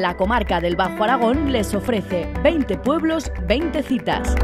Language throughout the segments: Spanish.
la comarca del Bajo Aragón les ofrece 20 pueblos, 20 citas.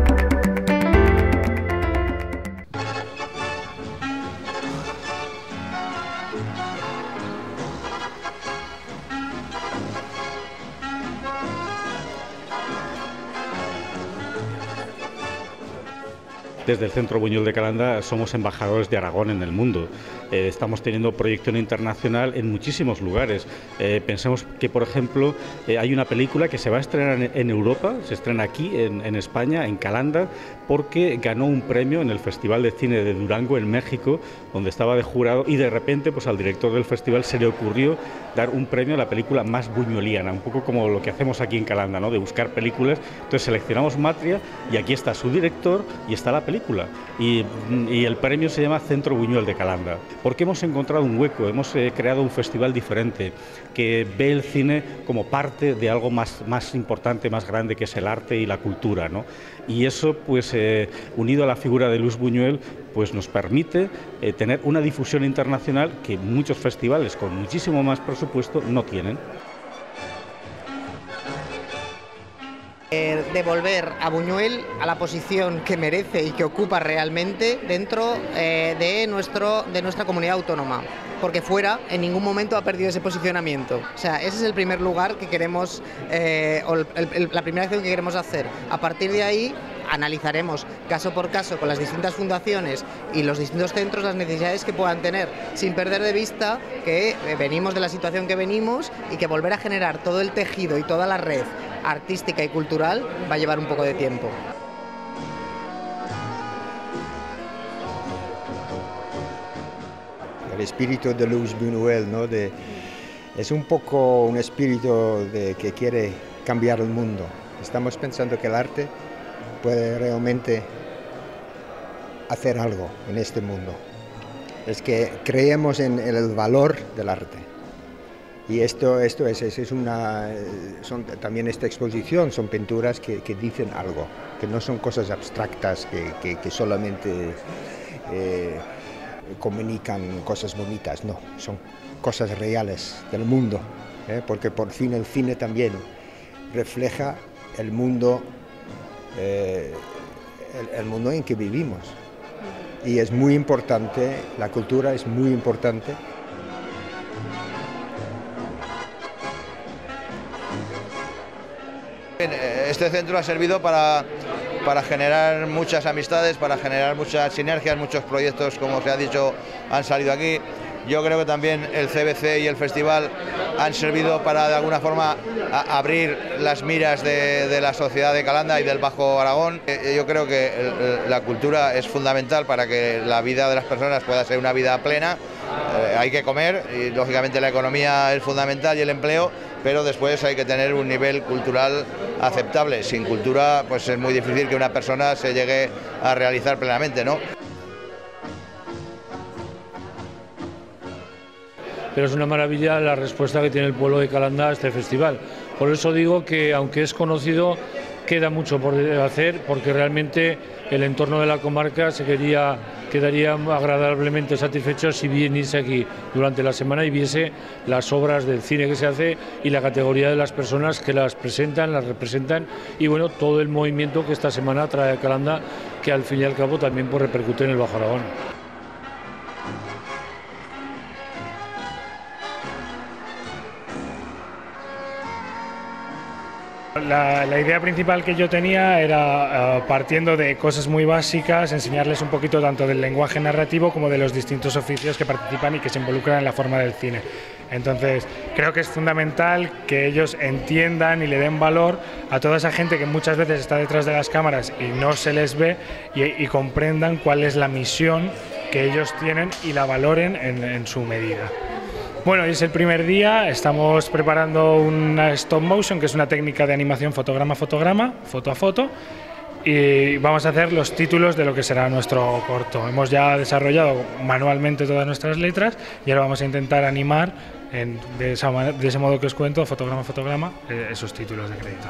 Desde el Centro Buñuel de Calanda somos embajadores de Aragón en el mundo. Eh, estamos teniendo proyección internacional en muchísimos lugares. Eh, pensemos que, por ejemplo, eh, hay una película que se va a estrenar en, Europa, se estrena aquí, en, España, en Calanda, porque ganó un premio en el Festival de Cine de Durango, en México, donde estaba de jurado, y de repente pues, al director del festival se le ocurrió dar un premio a la película más buñueliana, un poco como lo que hacemos aquí en Calanda, ¿no? de buscar películas. Entonces seleccionamos Matria y aquí está su director y está la película y, el premio se llama Centro Buñuel de Calanda, porque hemos encontrado un hueco, hemos eh, creado un festival diferente que ve el cine como parte de algo más, importante, más grande que es el arte y la cultura. ¿no? Y eso, pues, eh, unido a la figura de Luis Buñuel, pues nos permite eh, tener una difusión internacional que muchos festivales con muchísimo más presupuesto no tienen. Devolver a Buñuel a la posición que merece y que ocupa realmente dentro eh, de, nuestro, de nuestra comunidad autónoma, porque fuera en ningún momento ha perdido ese posicionamiento. O sea, ese es el primer lugar que queremos, eh, o la primera acción que queremos hacer. A partir de ahí analizaremos caso por caso con las distintas fundaciones y los distintos centros las necesidades que puedan tener, sin perder de vista que venimos de la situación que venimos y que volver a generar todo el tejido y toda la red artística y cultural va a llevar un poco de tiempo. El espíritu de Luis Buñuel, ¿no? Es un poco un espíritu de, que quiere cambiar el mundo. Estamos pensando que el arte puede realmente hacer algo en este mundo. Es que creemos en el valor del arte. Y esto, esto es, es, una, también esta exposición son pinturas que, dicen algo, que no son cosas abstractas que, solamente eh, comunican cosas bonitas, no, son cosas reales del mundo, ¿eh? porque por fin el cine también refleja el mundo, eh, el mundo en que vivimos. Y es muy importante, la cultura es muy importante. Este centro ha servido para, para generar muchas amistades, para generar muchas sinergias, muchos proyectos, como se ha dicho, han salido aquí. Yo creo que también el CBC y el festival han servido para de alguna forma abrir las miras de, la sociedad de Calanda y del Bajo Aragón. Eh, yo creo que la cultura es fundamental para que la vida de las personas pueda ser una vida plena. Eh, hay que comer y lógicamente la economía es fundamental y el empleo, pero después hay que tener un nivel cultural aceptable. Sin cultura pues es muy difícil que una persona se llegue a realizar plenamente, ¿no? Pero es una maravilla la respuesta que tiene el pueblo de Calanda a este festival. Por eso digo que aunque es conocido, queda mucho por hacer porque realmente el entorno de la comarca se quería, quedaría agradablemente satisfecho si viniese aquí durante la semana y viese las obras del cine que se hace y la categoría de las personas que las presentan, las representan y bueno, todo el movimiento que esta semana trae a Calanda que al fin y al cabo también por repercute en el Bajo Aragón. La, idea principal que yo tenía era, eh, partiendo de cosas muy básicas, enseñarles un poquito tanto del lenguaje narrativo como de los distintos oficios que participan y que se involucran en la forma del cine. Entonces, creo que es fundamental que ellos entiendan y le den valor a toda esa gente que muchas veces está detrás de las cámaras y no se les ve y, comprendan cuál es la misión que ellos tienen y la valoren en su medida. Bueno, hoy es el primer día, estamos preparando una stop motion, que es una técnica de animación fotograma a fotograma, foto a foto, y vamos a hacer los títulos de lo que será nuestro corto. Hemos ya desarrollado manualmente todas nuestras letras y ahora vamos a intentar animar de, ese modo que os cuento, fotograma a fotograma, eh, esos títulos de crédito.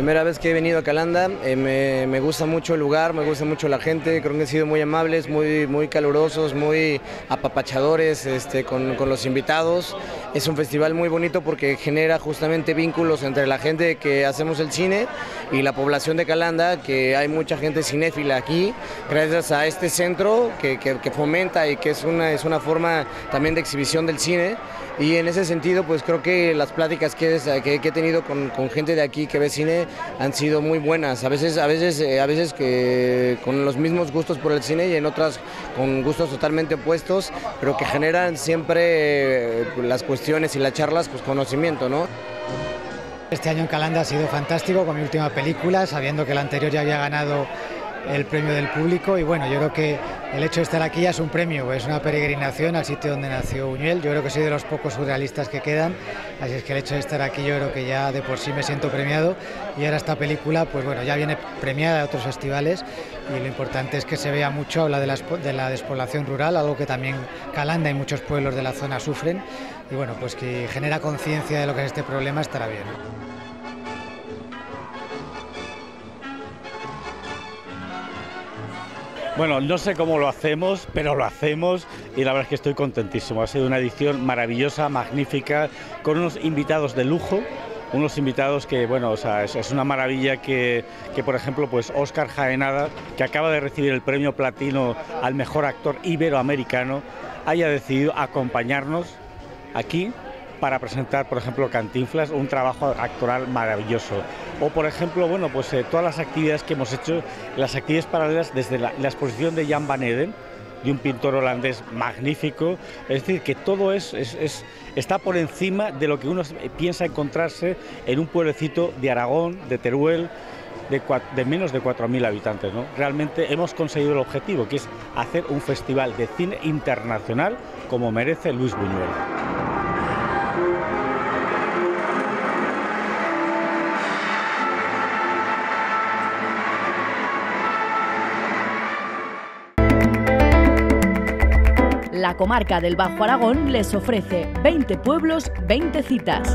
Primera vez que he venido a Calanda, eh, me, me, gusta mucho el lugar, me gusta mucho la gente, creo que han sido muy amables, muy, muy calurosos, muy apapachadores este, con, con, los invitados. Es un festival muy bonito porque genera justamente vínculos entre la gente que hacemos el cine y la población de Calanda, que hay mucha gente cinéfila aquí, gracias a este centro que, que, que fomenta y que es una, es una forma también de exhibición del cine. Y en ese sentido, pues creo que las pláticas que, que, que he tenido con, con, gente de aquí que ve cine han sido muy buenas. A veces, a veces, a veces que con los mismos gustos por el cine y en otras con gustos totalmente opuestos, pero que generan siempre las cuestiones y las charlas, pues conocimiento, ¿no? Este año en Calanda ha sido fantástico con mi última película, sabiendo que la anterior ya había ganado el premio del público y bueno, yo creo que el hecho de estar aquí ya es un premio, es una peregrinación al sitio donde nació Buñuel, yo creo que soy de los pocos surrealistas que quedan, así es que el hecho de estar aquí yo creo que ya de por sí me siento premiado. Y ahora esta película pues bueno, ya viene premiada de otros festivales y lo importante es que se vea mucho, habla de la, de la despoblación rural, algo que también Calanda y muchos pueblos de la zona sufren. Y bueno, pues que genera conciencia de lo que es este problema estará bien. Bueno, no sé cómo lo hacemos, pero lo hacemos y la verdad es que estoy contentísimo. Ha sido una edición maravillosa, magnífica, con unos invitados de lujo, unos invitados que, bueno, o sea, es, una maravilla que, que, por ejemplo, pues Oscar Jaenada, que acaba de recibir el premio platino al mejor actor iberoamericano, haya decidido acompañarnos aquí para presentar, por ejemplo, Cantinflas, un trabajo actoral maravilloso. O, por ejemplo, bueno, pues eh, todas las actividades que hemos hecho, las actividades paralelas desde la, exposición de Jan van Eden, de un pintor holandés magnífico. Es decir, que todo es, está por encima de lo que uno piensa encontrarse en un pueblecito de Aragón, de Teruel, de, de menos de 4.000 habitantes. ¿no? Realmente hemos conseguido el objetivo, que es hacer un festival de cine internacional como merece Luis Buñuel. La comarca del Bajo Aragón les ofrece 20 pueblos, 20 citas.